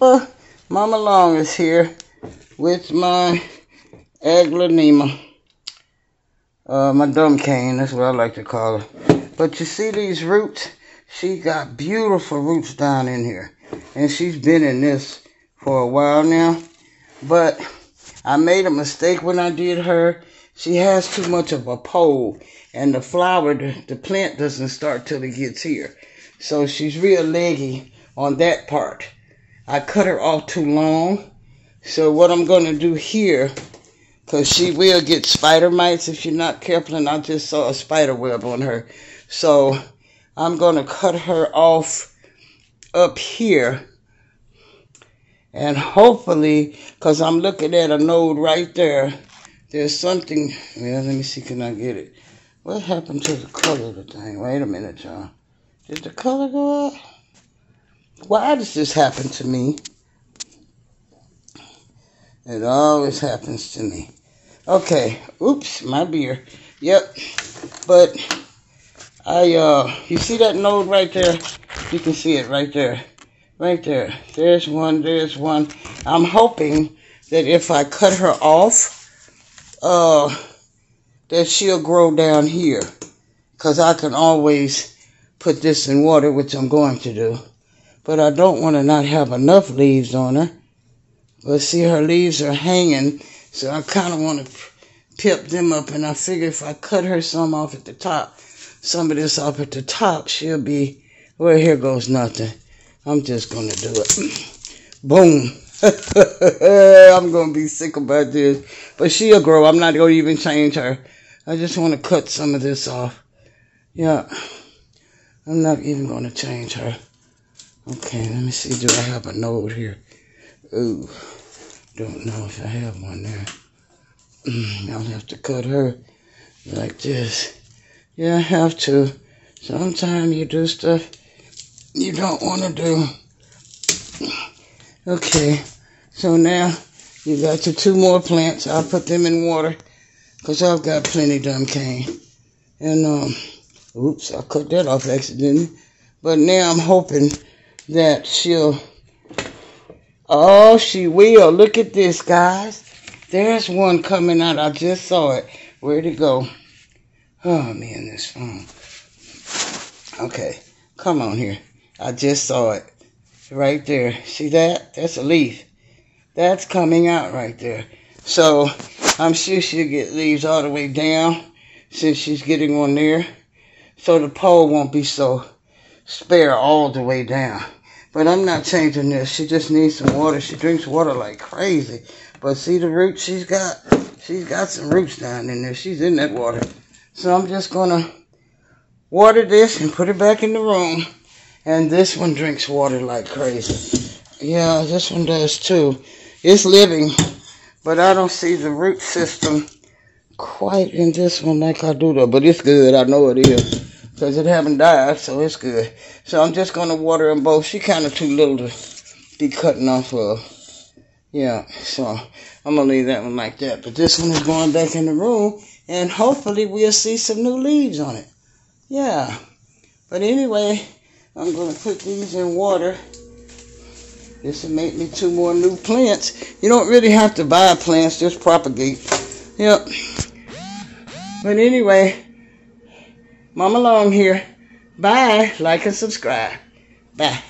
Mama Long is here with my aglaonema. Uh, my dumb cane, that's what I like to call her. But you see these roots? She got beautiful roots down in here. And she's been in this for a while now. But I made a mistake when I did her. She has too much of a pole. And the flower, the, the plant doesn't start till it gets here. So she's real leggy on that part. I cut her off too long. So what I'm going to do here, because she will get spider mites if you're not careful, and I just saw a spider web on her. So I'm going to cut her off up here. And hopefully, because I'm looking at a node right there, there's something. Well, let me see, can I get it? What happened to the color of the thing? Wait a minute, y'all. Did the color go up? Why does this happen to me? It always happens to me. Okay. Oops, my beer. Yep. But I uh you see that node right there? You can see it right there. Right there. There's one, there's one. I'm hoping that if I cut her off, uh that she'll grow down here. Cause I can always put this in water, which I'm going to do. But I don't want to not have enough leaves on her. But see, her leaves are hanging, so I kind of want to pip them up. And I figure if I cut her some off at the top, some of this off at the top, she'll be, well, here goes nothing. I'm just going to do it. Boom. I'm going to be sick about this. But she'll grow. I'm not going to even change her. I just want to cut some of this off. Yeah. I'm not even going to change her. Okay, let me see. Do I have a node here? Ooh, don't know if I have one there. Mm, I'll have to cut her like this. Yeah, I have to. Sometimes you do stuff you don't want to do. Okay, so now you got your two more plants. I'll put them in water because I've got plenty of dumb cane. And, um, oops, I cut that off accidentally. But now I'm hoping that she'll Oh, she will. Look at this, guys. There's one coming out. I just saw it. Where'd it go? Oh, man, this phone. Okay, come on here. I just saw it. Right there. See that? That's a leaf. That's coming out right there. So, I'm sure she'll get leaves all the way down since she's getting on there. So the pole won't be so spare all the way down. But I'm not changing this. She just needs some water. She drinks water like crazy. But see the roots she's got? She's got some roots down in there. She's in that water. So I'm just going to water this and put it back in the room. And this one drinks water like crazy. Yeah, this one does too. It's living, but I don't see the root system quite in this one like I do though. But it's good. I know it is because it haven't died, so it's good. So I'm just to water them both. She kind of too little to be cutting off of. Yeah, so I'm to leave that one like that. But this one is going back in the room, and hopefully we'll see some new leaves on it. Yeah. But anyway, I'm to put these in water. This will make me two more new plants. You don't really have to buy plants, just propagate. Yep. But anyway, Mama Long here. Bye. Like and subscribe. Bye.